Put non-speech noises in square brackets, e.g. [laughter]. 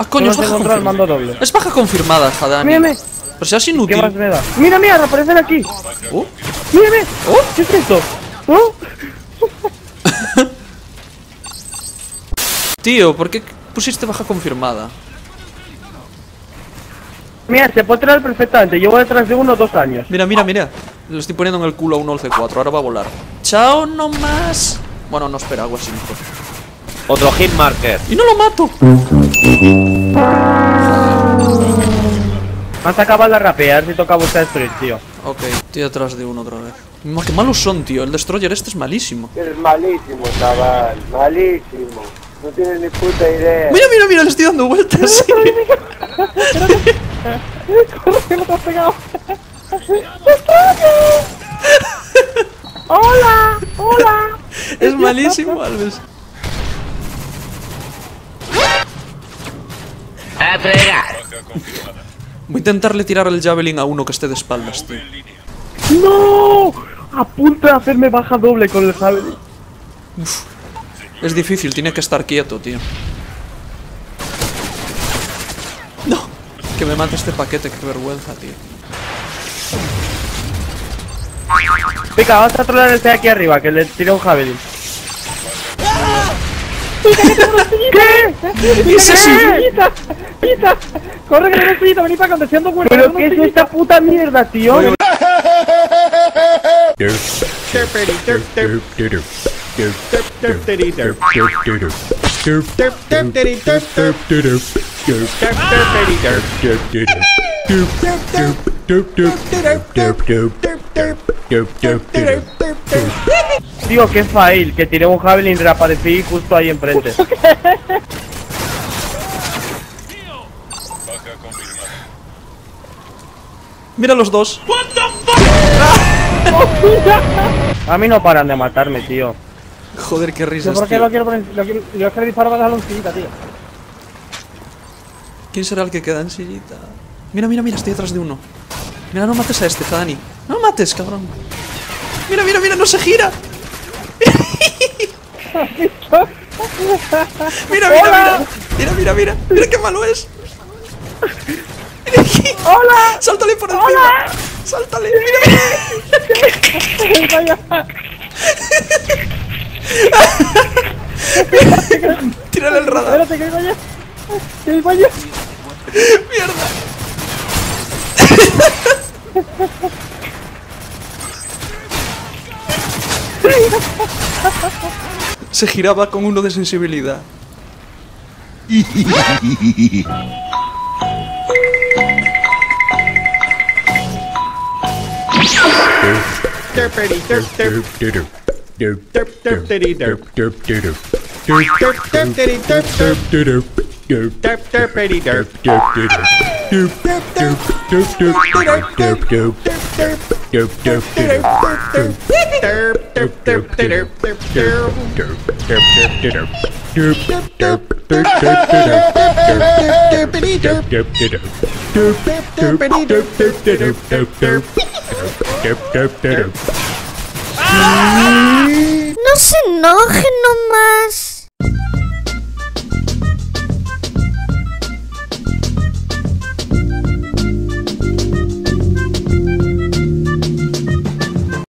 Ah, coño, No es baja el confirmada. mando doble. Es baja confirmada, Jadani. Mírame. Pero seas ¿Qué inútil. más me da? Mira, mira, reaparecen aquí. Uh, Mírame. ¿Qué es esto? ¿Oh? [laughs] tío, ¿por qué pusiste baja confirmada? Mira, se puede traer perfectamente. Llevo detrás de uno dos años. Mira, mira, mira. Le estoy poniendo en el culo a un c 4 ahora va a volar. ¡Chao, no más! Bueno, no, espera, agua 5. Otro hit marker. ¡Y no lo mato! Vas a acabar la rapea, a ver si toca buscar destruir, tío. Ok, estoy detrás de uno otra vez. ¡Qué malos son, tío! El Destroyer este es malísimo. Eres malísimo, chaval, malísimo. No tienes ni puta idea. Mira, mira, mira, le estoy dando vueltas. [laughs] sí. [laughs] ¡Hola! ¡Hola! es malísimo, Alves. Voy a intentarle tirar el Javelin a uno que esté de espaldas, tío. ¡No! A punto de hacerme baja doble con el Javelin. Es difícil, tiene que estar quieto, tío. No, que me mate este paquete, qué vergüenza, tío. Venga, vamos a trolear este de aquí arriba, que le tiré un Javelin. ¿Qué? ¿Qué es eso? ¡Pita! ¡Pita! ¡Corre que no pita! ¡Vení para vueltas! ¿Pero qué es esta puta mierda, tío? Tío, qué fail, que tiré un Javelin y reaparecí justo ahí enfrente. [laughs] Mira los dos. A mí no paran de matarme, tío. Joder, qué Yo risas, por qué tío. lo quiero poner, lo quiero, yo es que le disparo para la loncita, tío. ¿Quién será el que queda en sillita? Mira, mira, mira, estoy detrás de uno. Mira, no mates a este, Dani. No lo mates, cabrón. Mira, mira, mira, no se gira. Mira, mira, mira. Mira, mira, mira. Mira qué malo es. Mira aquí. ¡Hola! Sáltale por encima. Sáltale. Mira, mira. Tírale el radar. Espérate, que allá. Que allá. Mierda. Se giraba con uno de sensibilidad. [laughs] [laughs] No se enojen nomás.